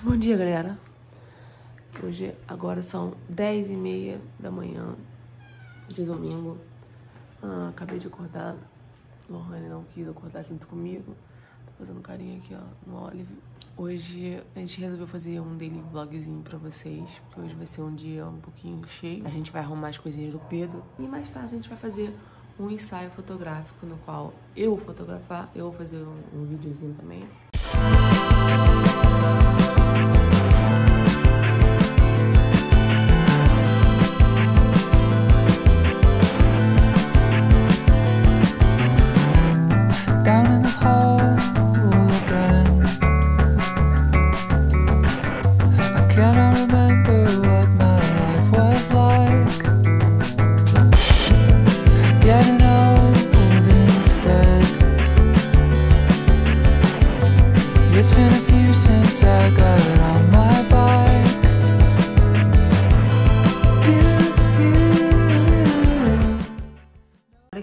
Bom dia, galera. Hoje, agora são 10 e meia da manhã de domingo. Ah, acabei de acordar. Lohane não quis acordar junto comigo. Tô fazendo carinho aqui, ó, no Olive. Hoje a gente resolveu fazer um daily vlogzinho pra vocês, porque hoje vai ser um dia um pouquinho cheio. A gente vai arrumar as coisinhas do Pedro e mais tarde a gente vai fazer um ensaio fotográfico no qual eu vou fotografar, eu vou fazer um, um videozinho também. down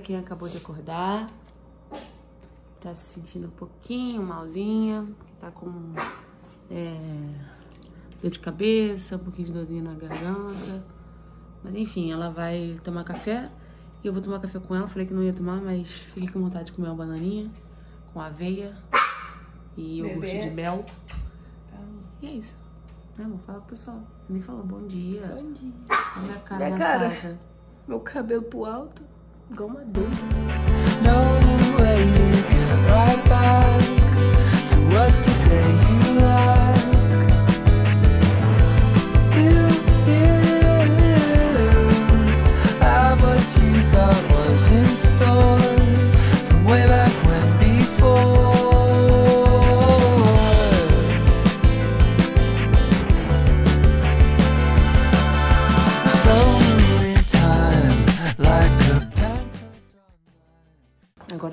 quem acabou de acordar, tá se sentindo um pouquinho malzinha, tá com é, dor de cabeça, um pouquinho de dorzinha na garganta. Mas enfim, ela vai tomar café e eu vou tomar café com ela. Falei que não ia tomar, mas fiquei com vontade de comer uma bananinha com aveia e iogurte de mel. E é isso. Né, amor? Fala pro pessoal. Você nem falou bom dia. Bom dia. Olha a cara Minha cara. Meu cabelo pro alto, igual uma doida. way right back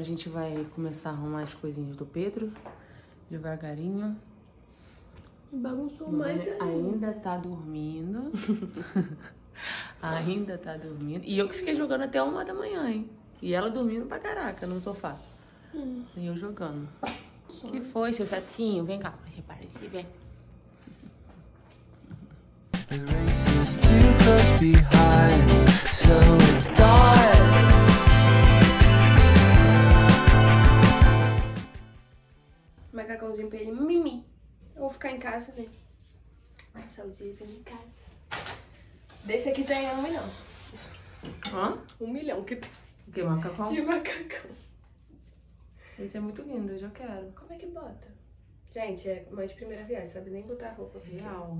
Agora a gente vai começar a arrumar as coisinhas do Pedro, devagarinho. Bagunçou mais ainda. ainda tá dormindo. ainda tá dormindo. E eu que fiquei jogando até uma da manhã, hein? E ela dormindo pra caraca no sofá. E eu jogando. O que foi, seu setinho? Vem cá, deixa eu aparecer, vem. The race is too close behind, so it's done. Macacãozinho pra ele, mimi. Eu vou ficar em casa, né? Diazinho em casa. Desse aqui tem um milhão. Hã? Um milhão que tem O que, macacão? de macacão. Esse é muito lindo, eu já quero. Como é que bota? Gente, é mãe de primeira viagem, sabe nem botar roupa. Real.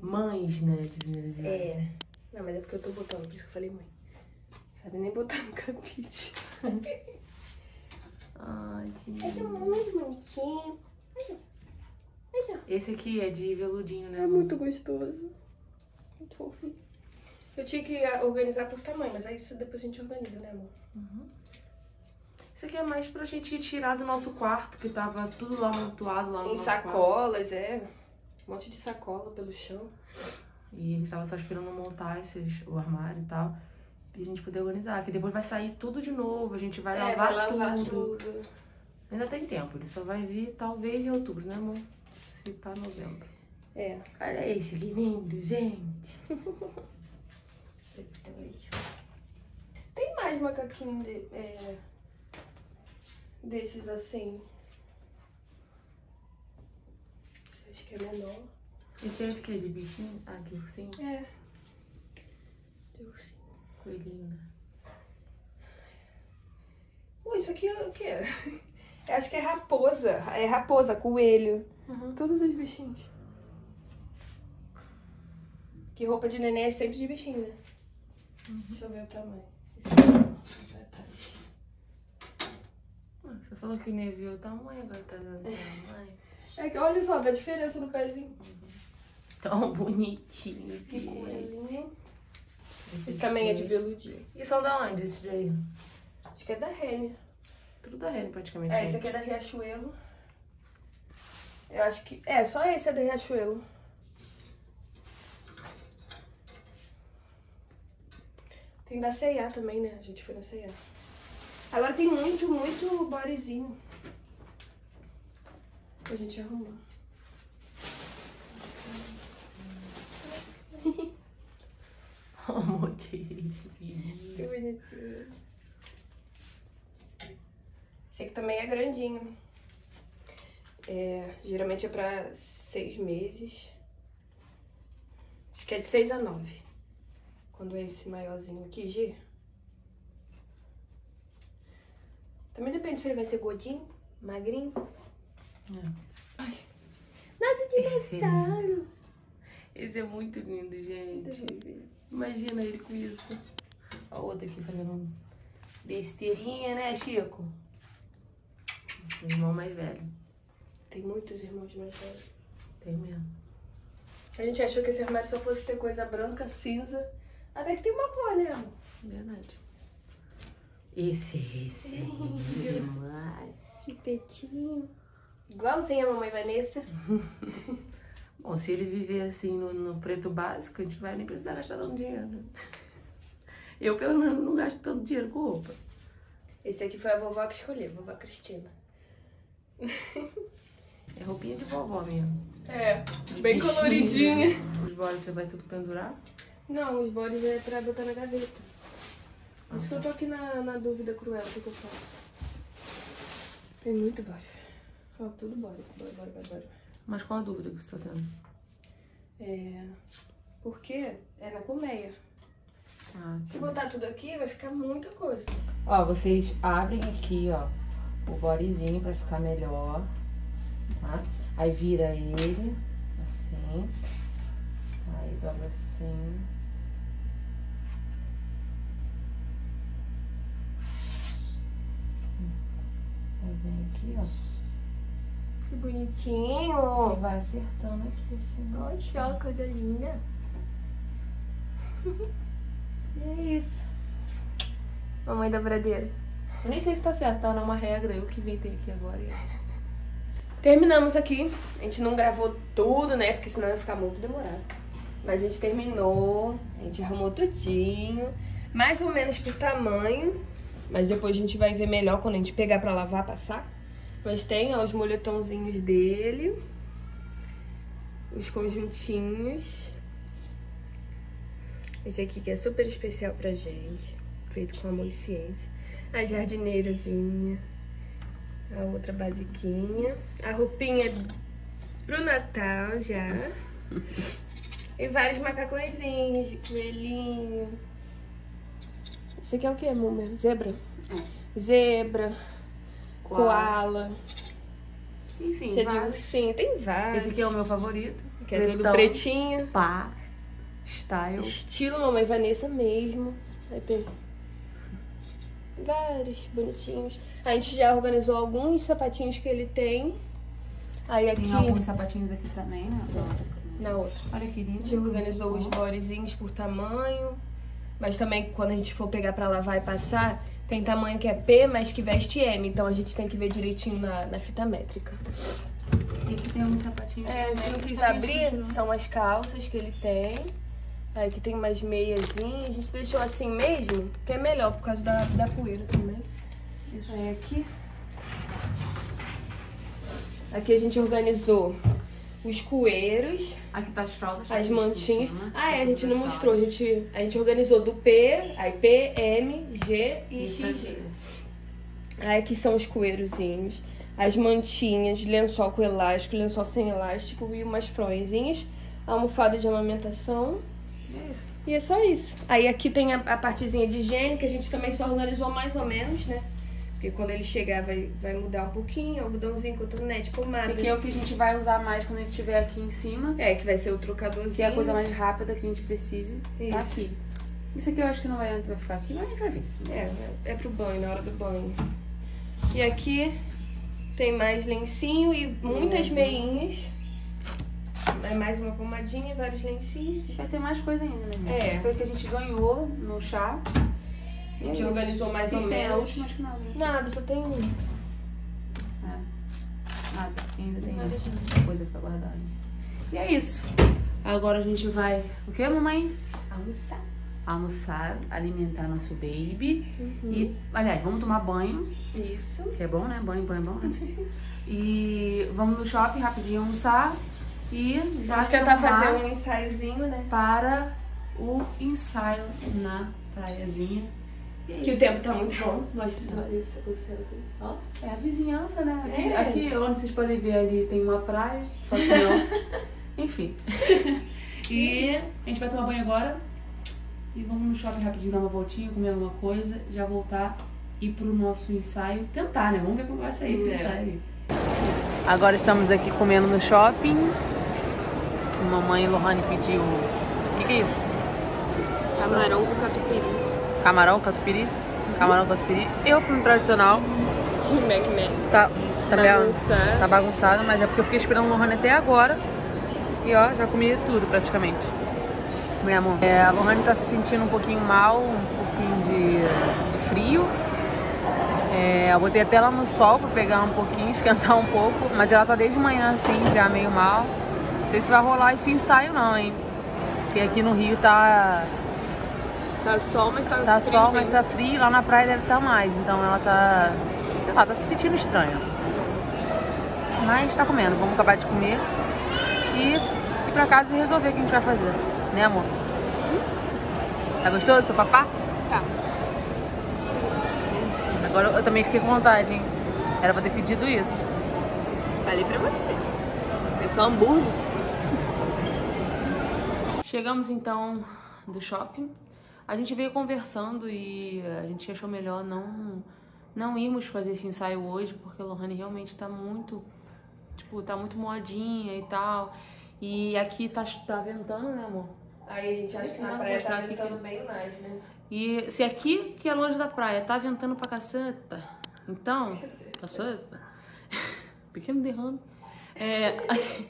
Mães, né, de primeira viagem. É. Não, mas é porque eu tô botando, por isso que eu falei mãe. Sabe nem botar no cabide. Ai, Esse é muito bonitinho. Olha. Olha. Esse aqui é de veludinho, né? É muito gostoso. Muito fofinho. Eu tinha que organizar por tamanho, mas aí isso depois a gente organiza, né, amor? Isso aqui é mais pra gente tirar do nosso quarto, que tava tudo lá amontoado lá no Em nosso quarto. sacolas, é. Um monte de sacola pelo chão. E a gente tava só esperando montar esses, o armário e tal. E a gente poder organizar. Que depois vai sair tudo de novo, a gente vai é, lavar, vai lavar tudo. tudo. Ainda tem tempo, ele só vai vir talvez em outubro, né, amor? Se pá novembro. É. Olha esse, que lindo, gente. Tem mais macaquinho de, é, desses assim. Acho que é menor. Esse é de quê? De bichinho? Ah, de ursinho? É. De ursinho. Coelhinho? Pô, isso aqui é o quê? Eu acho que é raposa. É raposa, coelho. Uhum. Todos os bichinhos. Que roupa de neném é sempre de bichinho, né? Deixa eu ver o tamanho. Trás. Ah, Você falou que nem viu o tamanho, agora tá dando tamanho. É que olha só, dá diferença no pezinho. Tão bonitinho, Que coelhinho. Esse Esse também é de veludinho. E são da onde esses aí? Acho que é da Renner. Tudo da Rene, praticamente. É, esse aqui é da Riachuelo. Eu acho que. É, só esse é da Riachuelo. Tem da C&A também, né? A gente foi na C&A. Agora tem muito, muito bodyzinho. A gente arrumou. Amor dele. Que bonitinho. Esse aqui também é grandinho. É, geralmente é pra seis meses. Acho que é de seis a nove. Quando é esse maiorzinho aqui, G. Também depende se ele vai ser gordinho, magrinho. É. Nossa, que dinossauro! Esse é muito lindo, gente. Imagina ele com isso. Ó, o outro aqui fazendo besteirinha, né, Chico? O irmão mais velho. Tem muitos irmãos mais velhos. Tem mesmo. A gente achou que esse armário só fosse ter coisa branca, cinza. Até que tem uma cor, né, amor? Verdade. Esse, esse demais. Esse petinho. Igualzinho a mamãe Vanessa. Bom, se ele viver assim no, no preto básico, a gente vai nem precisar gastar tanto dinheiro. Eu, pelo menos, não gasto tanto dinheiro com roupa. Esse aqui foi a vovó que escolheu, a vovó Cristina. É roupinha de vovó mesmo. É, bem coloridinha. Os bolis você vai tudo pendurar. Não, os bodes é pra botar na gaveta. Por isso que eu tô aqui na, na dúvida cruel, o que, que eu faço? Tem muito bode. Ó, tudo bode. Bora, bora, bora, bora. Mas qual a dúvida que você tá tendo? É... Porque é na colmeia. Ah, Se botar tudo aqui, vai ficar muita coisa. Ó, vocês abrem aqui, ó, o bodyzinho pra ficar melhor, tá? Aí vira ele, assim. Aí dobra assim. Aí vem aqui, ó. Que bonitinho. vai acertando aqui, assim. ó. Olha só, coisa linda. E é isso. Mamãe da bradeira. Eu nem sei se tá certo, tá? Não é uma regra. Eu que inventei aqui agora. Terminamos aqui. A gente não gravou tudo, né? Porque senão ia ficar muito demorado. Mas a gente terminou. A gente arrumou tudinho. Mais ou menos por tamanho. Mas depois a gente vai ver melhor quando a gente pegar pra lavar, passar. Mas tem ó, os moletomzinhos dele. Os conjuntinhos. Esse aqui que é super especial pra gente. Feito com amor e ciência. A jardineirazinha. A outra basiquinha. A roupinha pro Natal já. E vários macacõezinhos de coelhinho. Esse aqui é o que, amor? Zebra? Zebra. Koala. Enfim, Esse é de vários. ursinho. Tem vários. Esse aqui é o meu favorito. que é todo Pretão. pretinho. Pá. Style. Estilo Mamãe Vanessa mesmo. Aí tem vários bonitinhos. A gente já organizou alguns sapatinhos que ele tem. Aí aqui, Tem alguns sapatinhos aqui também, né? na outra. Olha que lindo. A gente organizou os bodezinhos por tamanho. Mas também quando a gente for pegar pra lavar e passar, tem tamanho que é P, mas que veste M. Então a gente tem que ver direitinho na, na fita métrica. E aqui tem alguns sapatinhos. É, a gente não quis abrir, são as calças que ele tem. Aí aqui tem umas meiazinhas. A gente deixou assim mesmo, que é melhor por causa da, da poeira também. Isso. Aí aqui. Aqui a gente organizou os coeiros, Aqui tá as fraldas. tá, as mantinhas. cima. Ah, é, a gente não mostrou. A gente, a gente organizou do P, aí P, M, G e Isso XG. Aí aqui são os coeirozinhos, as mantinhas, lençol com elástico, lençol sem elástico e umas fronhazinhas, almofada de amamentação. É isso. E é só isso. Aí aqui tem a, a partezinha de higiene, que a gente também só organizou mais ou menos, né? Porque quando ele chegar vai, vai mudar um pouquinho, algodãozinho, cotonete, pomada. Aqui é o que a gente vai usar mais quando ele estiver aqui em cima. É, que vai ser o trocadorzinho. Que é a coisa mais rápida que a gente precise. Tá Isso. aqui. Isso aqui eu acho que não vai, vai ficar aqui, mas a gente vai ver. É, é pro banho, na hora do banho. E aqui tem mais lencinho e muitas Meiazinha. meinhas. É mais uma pomadinha e vários lencinhos. Vai ter mais coisa ainda, né? É. Foi o que a gente ganhou no chá. A gente organizou mais que ou tem? A menos. última, acho que nada. né? Nada, só tem um. É. Nada. Ainda tem Nada muita coisa pra guardar. E é isso. Agora a gente vai. O que, mamãe? Almoçar. Almoçar, alimentar nosso baby. Uhum. E, aliás, vamos tomar banho. Isso. Que é bom, né? Banho, banho, bom, né? E vamos no shopping rapidinho almoçar. E já Vamos se tentar fazer um ensaiozinho, né? para o ensaio na praiazinha. É Que o tempo tá muito bom. Mostra só isso, o céu assim. Ó. É a vizinhança, né? Aqui, É. aqui onde vocês podem ver ali tem uma praia, só que não. Enfim. E a gente vai tomar banho agora e vamos no shopping rapidinho dar uma voltinha, comer alguma coisa, já voltar e ir pro nosso ensaio. Tentar, né? Vamos ver como vai sair esse É. ensaio. Agora estamos aqui comendo no shopping. Mamãe Lohane pediu. O que, que é isso? Camarão com catupiry. Camarão, catupiry? Camarão, catupiry. Eu fui no tradicional. De Mac Mac. Tá, tá, Bagunçado. tá bagunçado, mas é porque eu fiquei esperando o Lohane até agora. E ó, já comi tudo praticamente. Meu amor, é, a Lohane tá se sentindo um pouquinho mal, um pouquinho de, de frio. É, eu botei até ela no sol pra pegar um pouquinho, esquentar um pouco. Mas ela tá desde manhã assim, já meio mal. Não sei se vai rolar esse ensaio não, hein? Porque aqui no Rio tá, Tá sol, mas tá, Tá sol, mas tá frio. Lá na praia deve estar mais. Então ela tá, sei lá, tá se sentindo estranha. Mas tá comendo. Vamos acabar de comer e ir pra casa e resolver o que a gente vai fazer. Né, amor? Tá gostoso, seu papá? Tá. Agora eu também fiquei com vontade, hein? Era pra ter pedido isso. Falei pra você. É só hambúrguer. Chegamos então do shopping. A gente veio conversando e a gente achou melhor não não irmos fazer esse ensaio hoje, porque a Lohane realmente tá muito, tipo, tá muito moadinha e tal. E aqui tá, tá ventando, né, amor? Aí a gente acha que na Não, praia tá ventando que- bem mais, né? E se aqui, que é longe da praia, tá ventando pra caceta, então. Caceta? Pequeno derrame. É, aqui,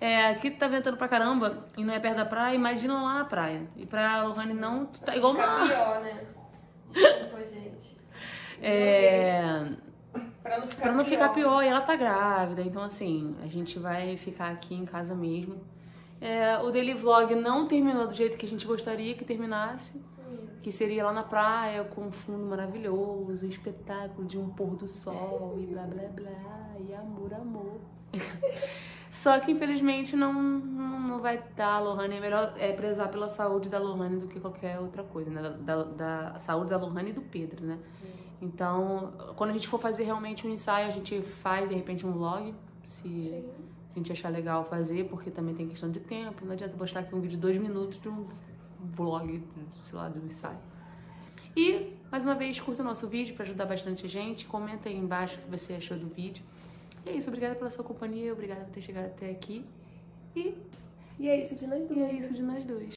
é, aqui tá ventando pra caramba e não é perto da praia, imagina lá na praia. E pra Lohane não, tu tá igual Fica uma. pior, né? Desculpa, gente. É, Pra não ficar pra não ficar pior, e ela tá grávida, então assim, a gente vai ficar aqui em casa mesmo. É, o daily vlog não terminou do jeito que a gente gostaria que terminasse. Que seria lá na praia, com um fundo maravilhoso, um espetáculo de um pôr do sol e blá blá blá, e amor, amor. Só que infelizmente não, não, vai dar a Lohane. É melhor é, prezar pela saúde da Lohane do que qualquer outra coisa, né? Da, da, da saúde da Lohane e do Pedro, né? Então, quando a gente for fazer realmente um ensaio, a gente faz de repente um vlog, se, se a gente achar legal fazer, porque também tem questão de tempo. Não adianta postar aqui um vídeo de dois minutos de um vlog, sei lá, de um ensaio. E, mais uma vez, curta o nosso vídeo para ajudar bastante a gente. Comenta aí embaixo o que você achou do vídeo. E é isso, obrigada pela sua companhia, obrigada por ter chegado até aqui. E, E é isso de nós e é isso de nós dois.